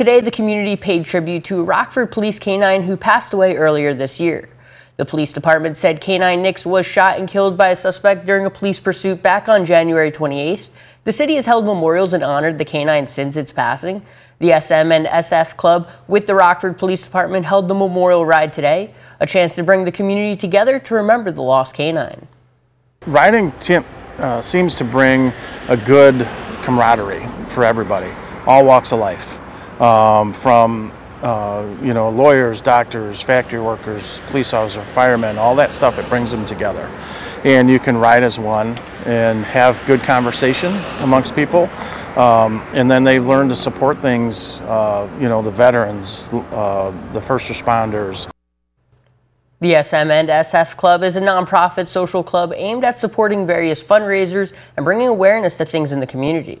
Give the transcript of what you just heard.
Today, the community paid tribute to a Rockford police canine who passed away earlier this year. The police department said Canine Nyx was shot and killed by a suspect during a police pursuit back on January 28th. The city has held memorials and honored the canine since its passing. The SM and SF Club with the Rockford Police Department held the memorial ride today, a chance to bring the community together to remember the lost canine. Riding uh, seems to bring a good camaraderie for everybody, all walks of life, um, from uh, you know lawyers, doctors, factory workers, police officers, firemen, all that stuff. It brings them together, and you can ride as one and have good conversation amongst people. Um, and then they've learned to support things, uh, you know, the veterans, uh, the first responders. The SM and SF Club is a nonprofit social club aimed at supporting various fundraisers and bringing awareness to things in the community.